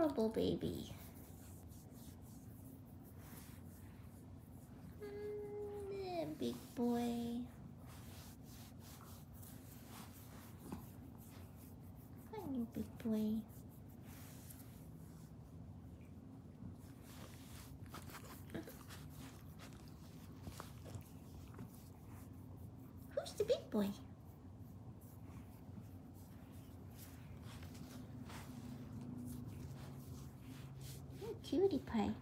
adorable baby. Mm, big boy. Hi, you big boy. Who's the big boy? Cutie pie.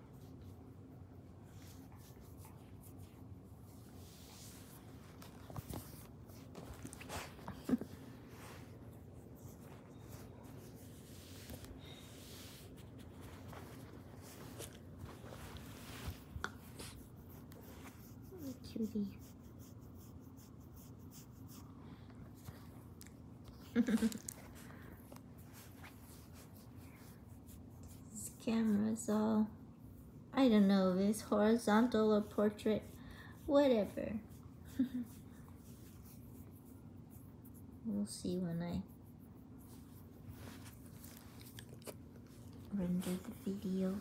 Cutie. This camera's all I don't know if it's horizontal or portrait whatever. We'll see when I render the video